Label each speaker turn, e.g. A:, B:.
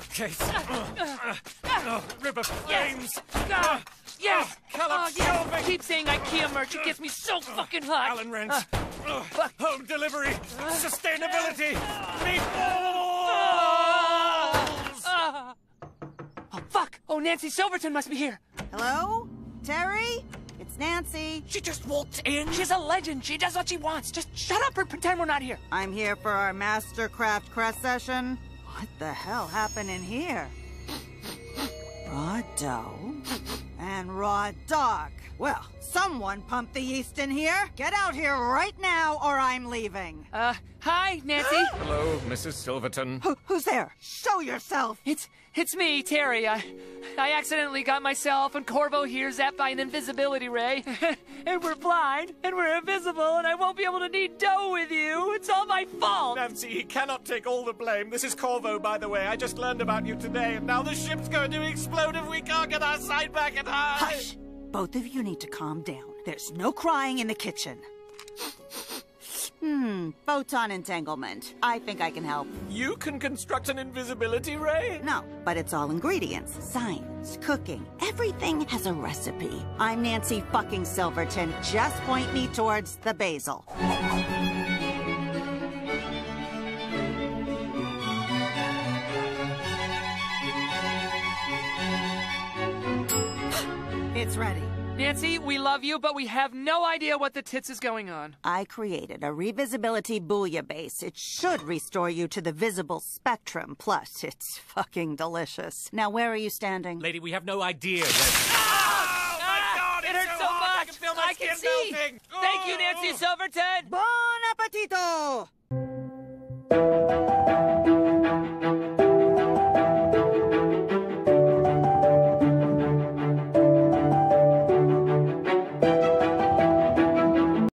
A: bookcase. Uh, uh, uh, oh, river flames. Ah,
B: yes. Oh, yes. Callop oh, yes. Shelving. Keep saying IKEA merch. It gets me so fucking hot.
A: Allen wrench.
B: Uh,
A: home delivery. Uh, Sustainability. Uh, Meatballs.
B: Uh, oh, fuck. Oh, Nancy Silverton must be here.
C: Hello? Terry? It's Nancy.
B: She just walked in. She's a legend. She does what she wants. Just shut up or pretend we're not here.
C: I'm here for our Mastercraft Crest session. What the hell happened in here? Raw dough and raw dog. Well, someone pumped the yeast in here. Get out here right now or I'm leaving.
B: Uh, hi, Nancy.
A: Hello, Mrs. Silverton.
C: Who, who's there? Show yourself.
B: It's it's me, Terry. I I accidentally got myself and Korvo here zapped by an invisibility ray. and we're blind, and we're invisible, and I won't be able to knead dough with you. It's all my fault.
A: Nancy, he cannot take all the blame. This is Korvo, by the way. I just learned about you today, and now the ship's going to explode if we can't get our sight back at high.
C: Hush! Both of you need to calm down. There's no crying in the kitchen. Hmm, photon entanglement. I think I can help.
A: You can construct an invisibility ray?
C: No, but it's all ingredients, science, cooking. Everything has a recipe. I'm Nancy fucking Silverton. Just point me towards the basil. It's ready.
B: Nancy, we love you, but we have no idea what the tits is going on.
C: I created a revisibility bouillabaisse. It should restore you to the visible spectrum. Plus, it's fucking delicious. Now, where are you standing?
A: Lady, we have no idea. Where...
B: Ah!
A: Oh, my God,
B: it
A: it's
B: hurts
A: so
B: so
A: hot. I can feel my
B: I can
A: skin
B: see.
A: melting.
B: Thank you,
A: Oh.
B: Nancy Silverton.
C: Bon appetito!